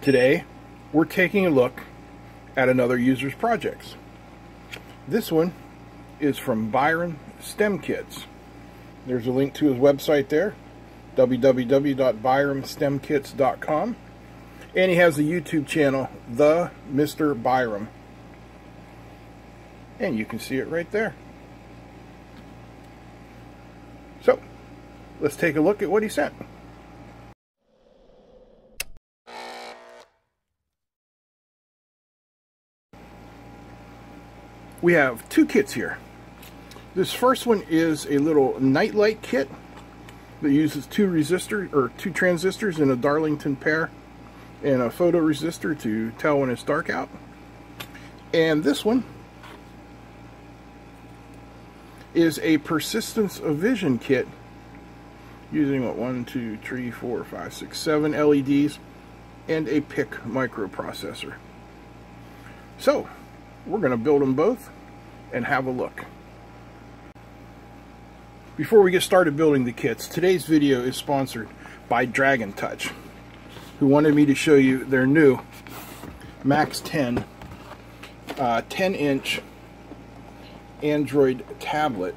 Today, we're taking a look at another user's projects. This one is from Byrom STEM Kits. There's a link to his website there, www.byromstemkits.com. And he has a YouTube channel, The Mr. Byrom. And you can see it right there. So, let's take a look at what he sent. We have two kits here. This first one is a little nightlight kit that uses two resistors or two transistors in a Darlington pair and a photoresistor to tell when it's dark out. And this one is a persistence of vision kit using what one, two, three, four, five, six, seven LEDs and a PIC microprocessor. So we're going to build them both and have a look. Before we get started building the kits, today's video is sponsored by Dragon Touch, who wanted me to show you their new Max 10 uh, 10 inch Android tablet.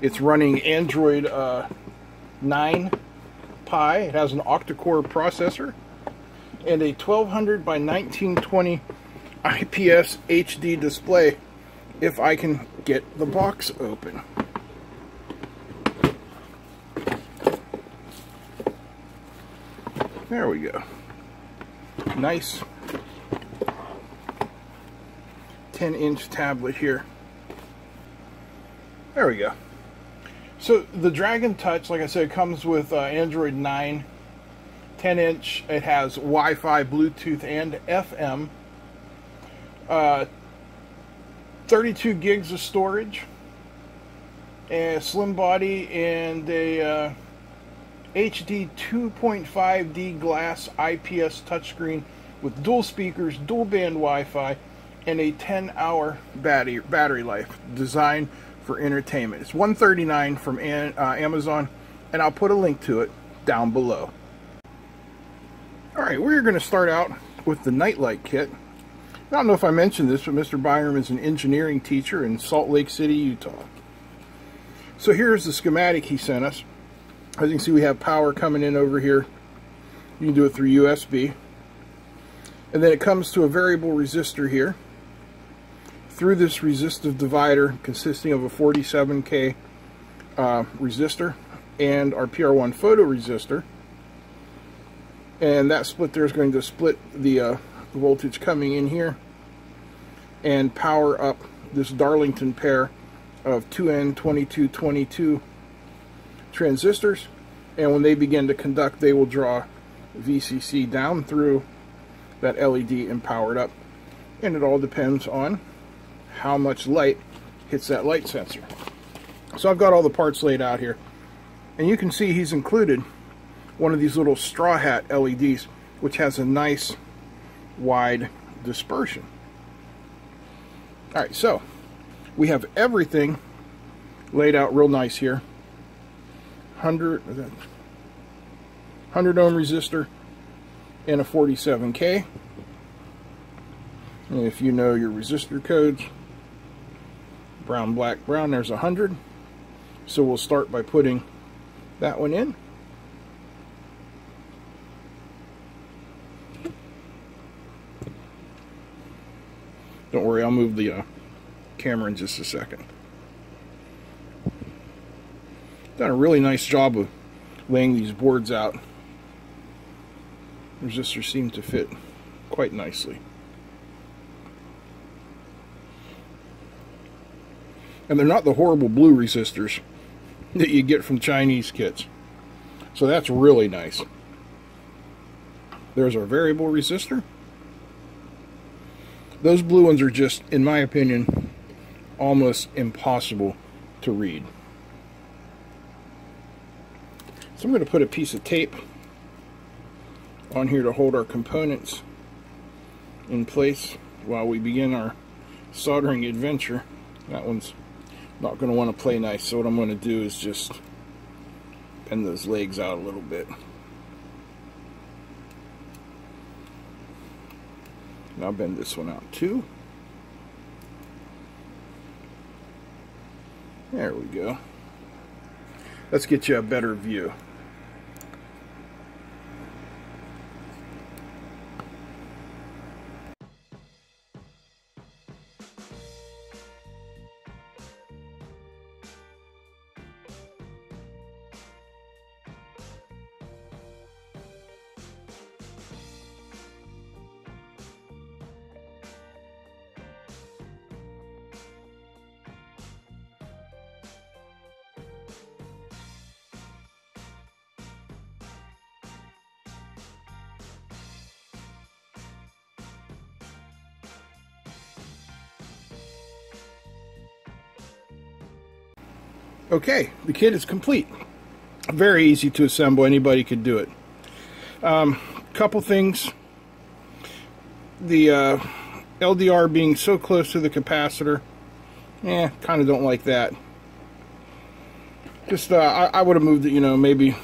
It's running Android uh, 9 Pie. It has an octa-core processor and a 1200 by 1920 IPS HD display if I can get the box open. There we go. Nice 10 inch tablet here. There we go. So the Dragon Touch, like I said, comes with uh, Android 9, 10 inch. It has Wi-Fi, Bluetooth, and FM uh, 32 gigs of storage, a slim body, and a uh, HD 2.5D glass IPS touchscreen with dual speakers, dual band Wi-Fi, and a 10 hour battery, battery life designed for entertainment. It's 139 from uh, Amazon, and I'll put a link to it down below. Alright, we're going to start out with the nightlight kit. I don't know if I mentioned this, but Mr. Byrom is an engineering teacher in Salt Lake City, Utah. So here's the schematic he sent us. As you can see, we have power coming in over here. You can do it through USB. And then it comes to a variable resistor here. Through this resistive divider consisting of a 47K uh, resistor and our PR1 photoresistor. And that split there is going to split the uh, voltage coming in here and power up this Darlington pair of 2N2222 transistors. And when they begin to conduct they will draw VCC down through that LED and power it up. And it all depends on how much light hits that light sensor. So I've got all the parts laid out here. And you can see he's included one of these little straw hat LEDs which has a nice wide dispersion. All right, so we have everything laid out real nice here. 100, 100 ohm resistor and a 47K. And if you know your resistor codes, brown, black, brown, there's 100. So we'll start by putting that one in. Don't worry, I'll move the uh, camera in just a second. Done a really nice job of laying these boards out. Resistors seem to fit quite nicely. And they're not the horrible blue resistors that you get from Chinese kits. So that's really nice. There's our variable resistor. Those blue ones are just, in my opinion, almost impossible to read. So I'm going to put a piece of tape on here to hold our components in place while we begin our soldering adventure. That one's not going to want to play nice, so what I'm going to do is just bend those legs out a little bit. And I'll bend this one out too. There we go. Let's get you a better view. Okay, the kit is complete. Very easy to assemble. Anybody could do it. Um, couple things. The uh, LDR being so close to the capacitor, eh, kind of don't like that. Just, uh, I, I would have moved it, you know, maybe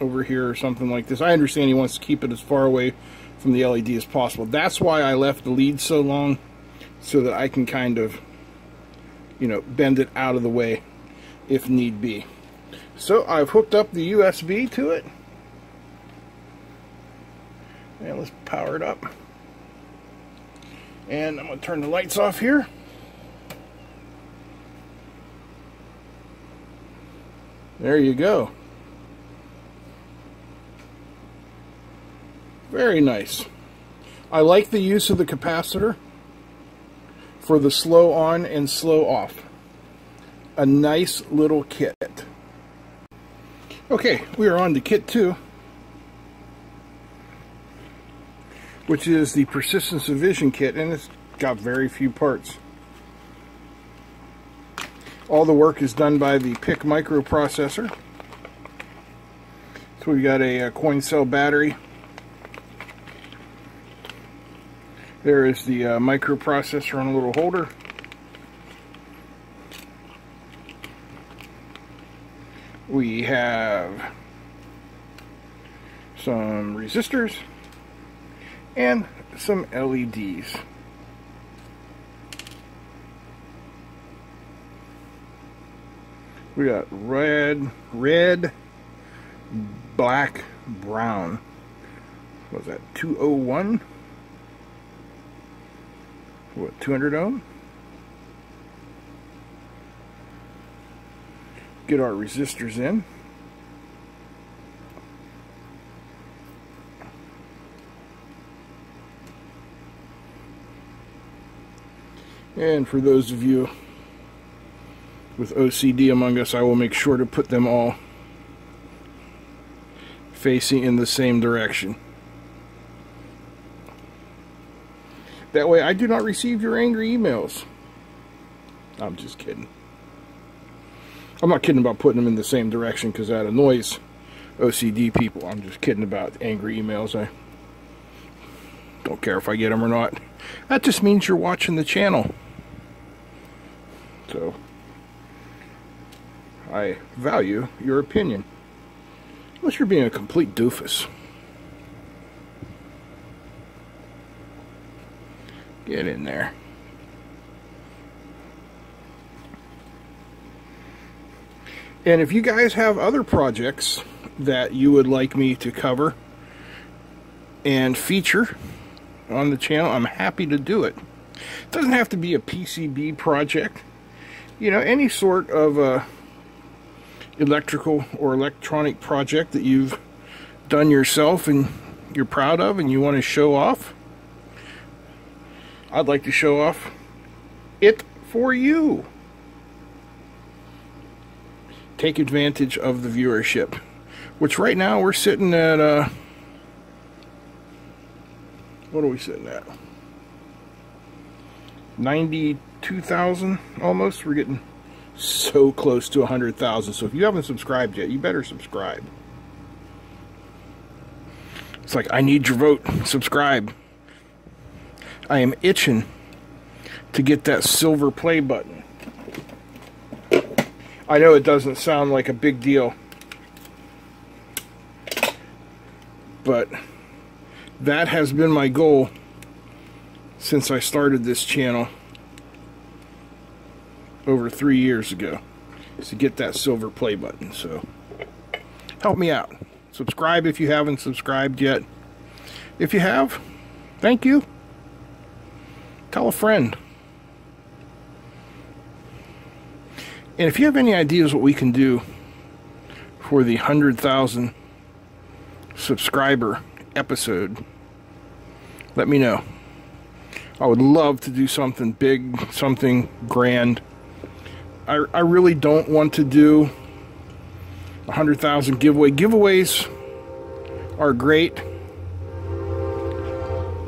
over here or something like this. I understand he wants to keep it as far away from the LED as possible. That's why I left the lead so long, so that I can kind of, you know, bend it out of the way if need be. So I've hooked up the USB to it. And let's power it up. And I'm going to turn the lights off here. There you go. Very nice. I like the use of the capacitor for the slow on and slow off a nice little kit. Okay, we are on to kit two, which is the Persistence of Vision kit, and it's got very few parts. All the work is done by the PIC microprocessor. So we've got a, a coin cell battery. There is the uh, microprocessor on a little holder. We have some resistors and some LEDs. We got red, red, black, brown. What was that? 201? What, 200 ohm? Get our resistors in. And for those of you with OCD among us, I will make sure to put them all facing in the same direction. That way I do not receive your angry emails. I'm just kidding. I'm not kidding about putting them in the same direction because that annoys OCD people. I'm just kidding about angry emails. I don't care if I get them or not. That just means you're watching the channel. So, I value your opinion. Unless you're being a complete doofus. Get in there. And if you guys have other projects that you would like me to cover and feature on the channel, I'm happy to do it. It doesn't have to be a PCB project. You know, any sort of uh, electrical or electronic project that you've done yourself and you're proud of and you want to show off. I'd like to show off it for you take advantage of the viewership. Which right now we're sitting at, uh, what are we sitting at? 92,000 almost. We're getting so close to 100,000. So if you haven't subscribed yet, you better subscribe. It's like, I need your vote. Subscribe. I am itching to get that silver play button. I know it doesn't sound like a big deal, but that has been my goal since I started this channel over three years ago is to get that silver play button. So help me out. Subscribe if you haven't subscribed yet. If you have, thank you. Tell a friend. And if you have any ideas what we can do for the 100,000 subscriber episode, let me know. I would love to do something big, something grand. I, I really don't want to do 100,000 giveaway. Giveaways are great.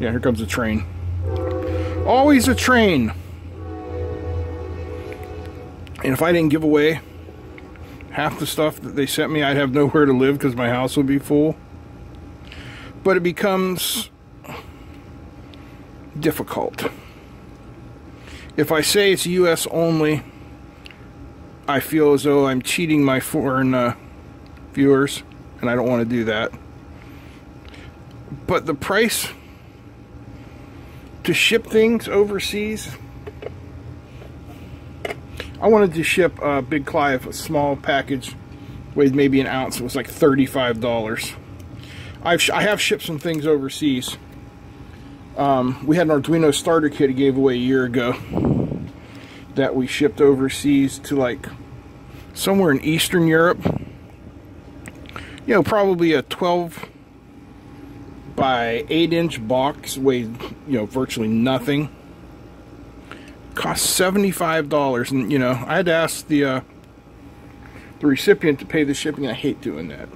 Yeah, here comes a train. Always a train. And if I didn't give away half the stuff that they sent me, I'd have nowhere to live because my house would be full. But it becomes difficult. If I say it's US only, I feel as though I'm cheating my foreign uh, viewers, and I don't want to do that. But the price to ship things overseas I wanted to ship a Big Clive, a small package, weighed maybe an ounce. It was like $35. I've I have shipped some things overseas. Um, we had an Arduino starter kit I gave away a year ago that we shipped overseas to like somewhere in Eastern Europe. You know, probably a 12 by 8 inch box weighed, you know, virtually nothing cost $75 and you know I had to ask the uh, the recipient to pay the shipping. I hate doing that.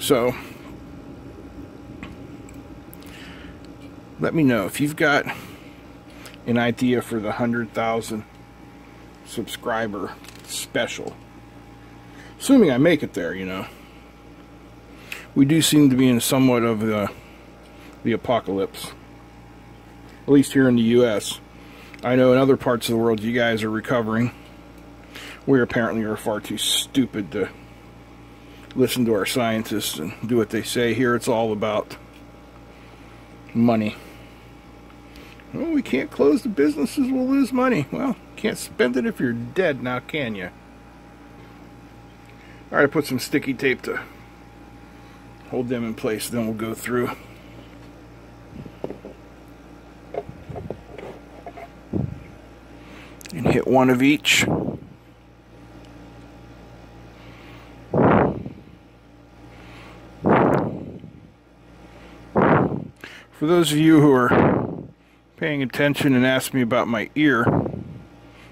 So let me know if you've got an idea for the 100,000 subscriber special. Assuming I make it there you know. We do seem to be in somewhat of the the apocalypse at least here in the U.S. I know in other parts of the world you guys are recovering. We apparently are far too stupid to listen to our scientists and do what they say. Here it's all about money. Well, we can't close the businesses, we'll lose money. Well, can't spend it if you're dead now, can you? Alright, put some sticky tape to hold them in place, then we'll go through. And hit one of each. For those of you who are paying attention and asked me about my ear,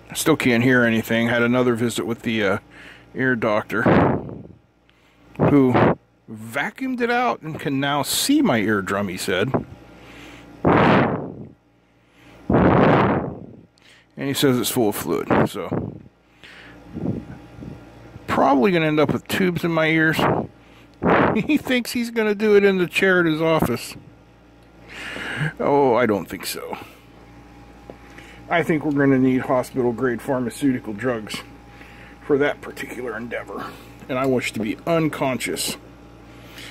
I still can't hear anything. Had another visit with the uh, ear doctor who vacuumed it out and can now see my eardrum, he said. And he says it's full of fluid. So probably going to end up with tubes in my ears. he thinks he's going to do it in the chair at his office. Oh, I don't think so. I think we're going to need hospital grade pharmaceutical drugs for that particular endeavor. And I wish to be unconscious.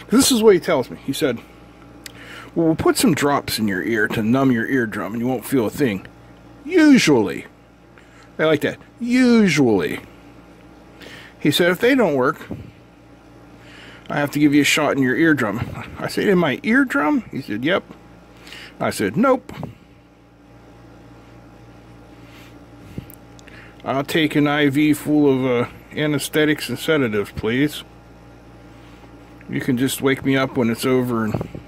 This is what he tells me. He said, Well, we'll put some drops in your ear to numb your eardrum and you won't feel a thing. Usually. I like that. Usually. He said, if they don't work, I have to give you a shot in your eardrum. I said, in my eardrum? He said, yep. I said, nope. I'll take an IV full of uh, anesthetics and sedatives, please. You can just wake me up when it's over and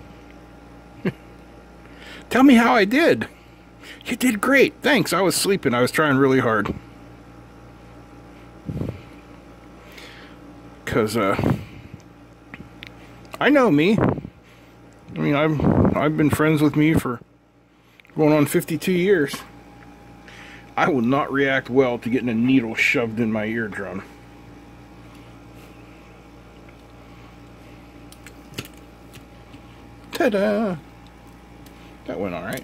tell me how I did. You did great. Thanks. I was sleeping. I was trying really hard. Cause uh I know me. I mean, I've I've been friends with me for going on 52 years. I will not react well to getting a needle shoved in my eardrum. Ta-da! That went all right.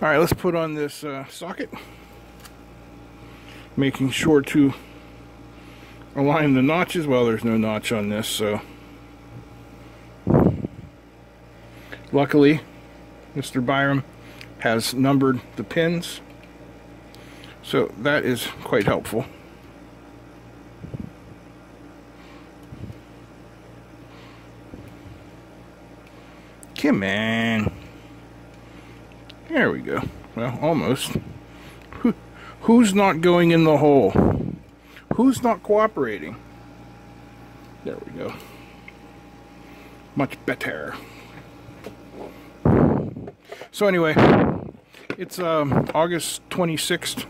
All right, let's put on this uh, socket. Making sure to align the notches. Well, there's no notch on this, so Luckily, Mr. Byrom has numbered the pins, so that is quite helpful. Come on. There we go. Well, almost. Who, who's not going in the hole? Who's not cooperating? There we go. Much better. So anyway, it's um, August 26th.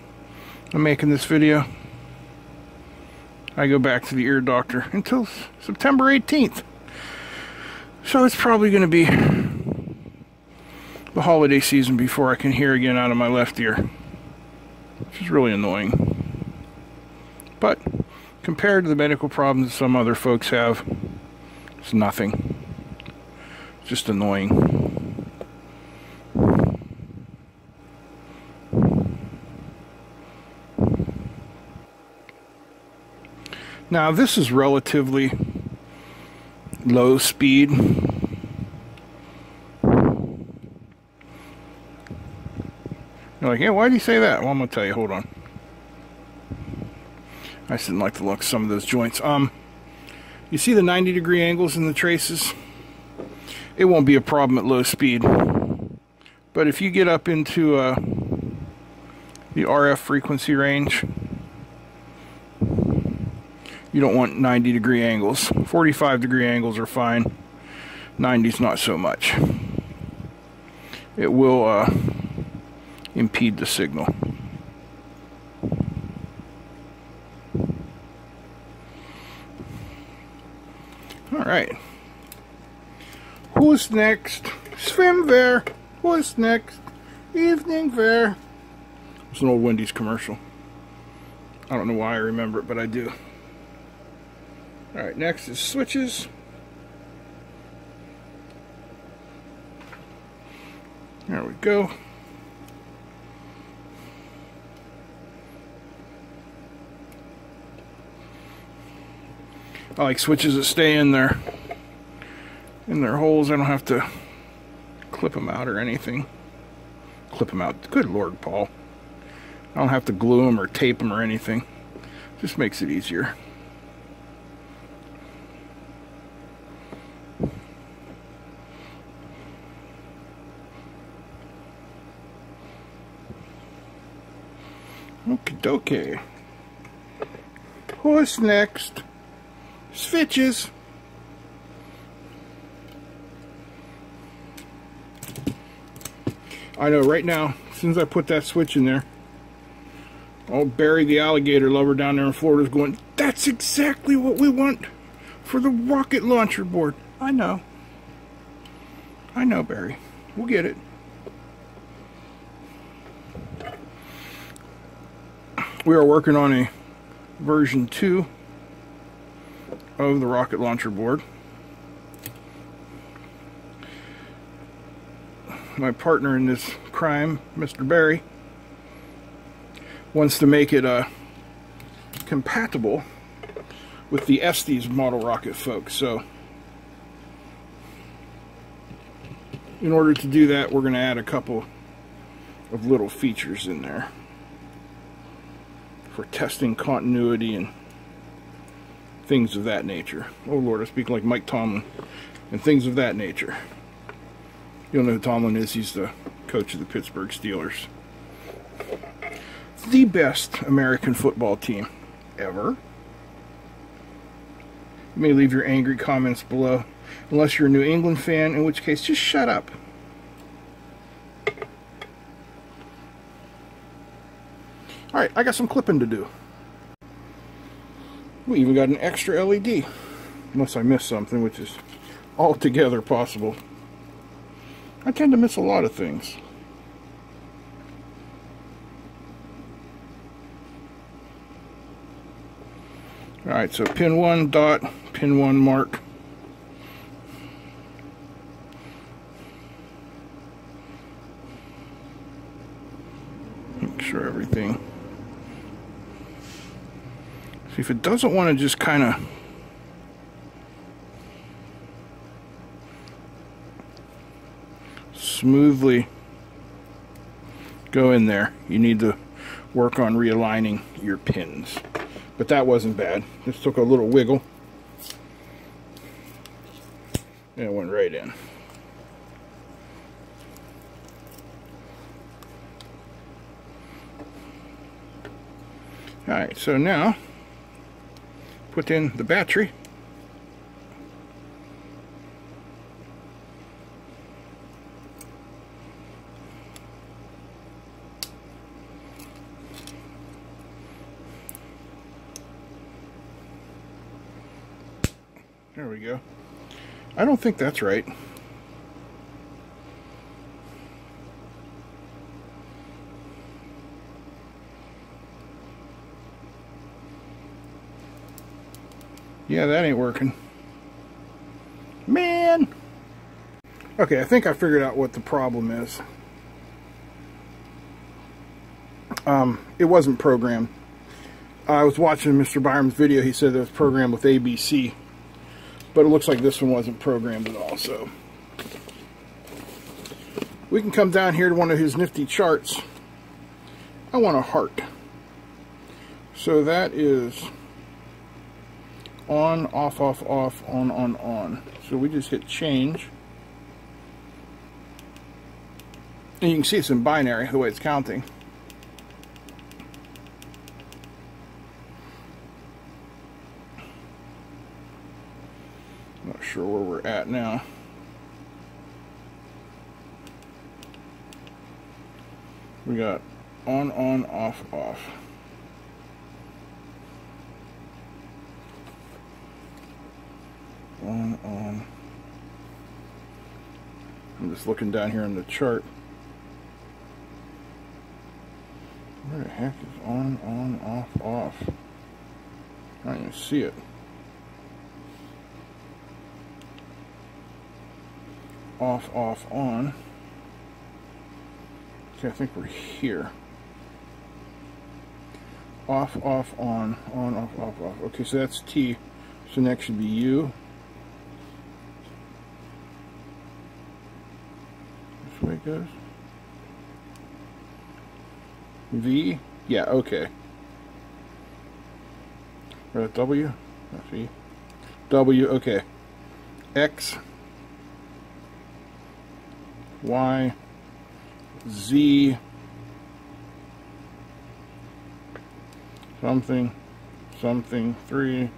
I'm making this video. I go back to the ear doctor until September 18th. So it's probably going to be the holiday season before I can hear again out of my left ear. Which is really annoying. But compared to the medical problems some other folks have, it's nothing. It's just annoying. Now this is relatively low speed like, yeah, why do you say that? Well, I'm going to tell you. Hold on. I just didn't like the look of some of those joints. Um, You see the 90 degree angles in the traces? It won't be a problem at low speed. But if you get up into uh, the RF frequency range, you don't want 90 degree angles. 45 degree angles are fine. 90's not so much. It will uh, impede the signal. All right. Who's next? Swim there. Who's next? Evening there. It's an old Wendy's commercial. I don't know why I remember it, but I do. All right, next is switches. There we go. I like switches that stay in there in their holes. I don't have to clip them out or anything. Clip them out. Good Lord, Paul. I don't have to glue them or tape them or anything. Just makes it easier. Okie dokie. Who's next? Switches. I know right now, as soon as I put that switch in there, I'll Barry the alligator lover down there in Florida is going, that's exactly what we want for the rocket launcher board. I know. I know, Barry. We'll get it. We are working on a version 2 of the rocket launcher board. My partner in this crime, Mr. Barry, wants to make it uh, compatible with the Estes model rocket folks. So in order to do that, we're going to add a couple of little features in there for testing continuity and things of that nature. Oh Lord, I speak like Mike Tomlin and things of that nature. You'll know who Tomlin is. He's the coach of the Pittsburgh Steelers. The best American football team ever. You may leave your angry comments below, unless you're a New England fan, in which case, just shut up. Alright, I got some clipping to do. We even got an extra LED. Unless I missed something, which is altogether possible. I tend to miss a lot of things. Alright, so pin 1 dot, pin 1 mark. Make sure everything if it doesn't want to just kind of smoothly go in there. You need to work on realigning your pins. But that wasn't bad. Just took a little wiggle. And it went right in. Alright, so now put in the battery. There we go. I don't think that's right. Yeah, that ain't working. Man! Okay, I think I figured out what the problem is. Um, it wasn't programmed. I was watching Mr. Byrom's video. He said it was programmed with ABC but it looks like this one wasn't programmed at all so we can come down here to one of his nifty charts I want a heart so that is on off off off on on on so we just hit change and you can see it's in binary the way it's counting Not sure where we're at now. We got on, on, off, off. On, on. I'm just looking down here on the chart. Where the heck is on, on, off, off? I don't even see it. off, off, on. Okay, I think we're here. Off, off, on, on, off, off, off. Okay, so that's T. So next should be U. It goes. V. Yeah, okay. Or W. That's V. W, okay. X. Y, Z, something, something, 3,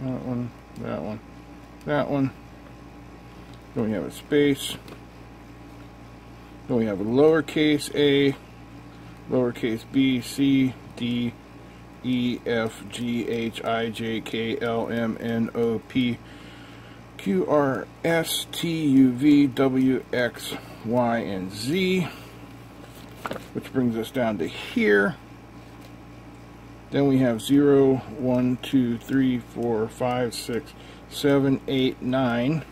that one, that one, that one. Then we have a space. Then we have a lowercase a, lowercase b, c, d, e, f, g, h, i, j, k, l, m, n, o, p, Q, R, S, T, U, V, W, X, Y, and Z, which brings us down to here. Then we have 0, 1, 2, 3, 4, 5, 6, 7, 8, 9,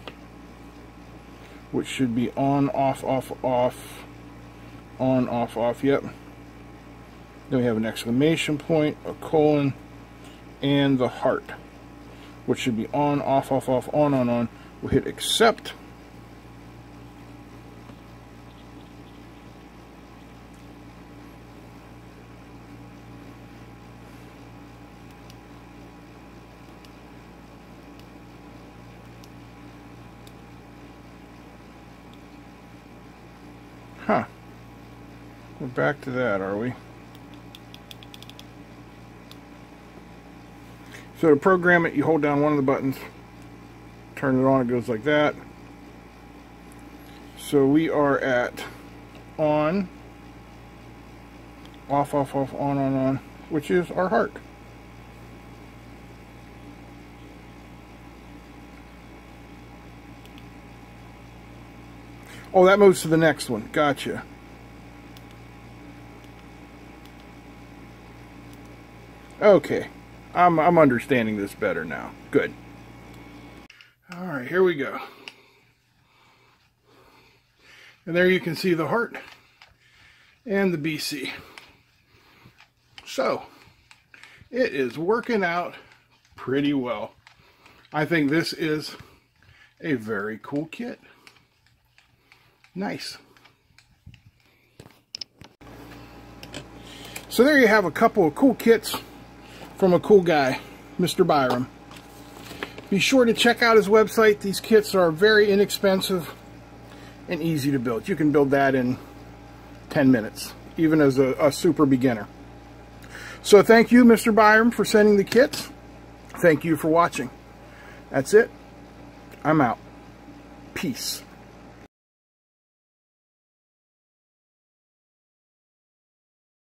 which should be on, off, off, off, on, off, off, yep. Then we have an exclamation point, a colon, and the heart which should be on, off, off, off, on, on, on. We'll hit accept. We're back to that, are we? So to program it, you hold down one of the buttons, turn it on, it goes like that. So we are at on, off, off, off, on, on, on, which is our heart. Oh, that moves to the next one. Gotcha. Okay. I'm, I'm understanding this better now. Good. All right, here we go. And there you can see the heart and the BC. So, it is working out pretty well. I think this is a very cool kit. Nice. So there you have a couple of cool kits from a cool guy, Mr. Byrom. Be sure to check out his website. These kits are very inexpensive and easy to build. You can build that in 10 minutes, even as a, a super beginner. So thank you, Mr. Byrom, for sending the kits. Thank you for watching. That's it. I'm out. Peace.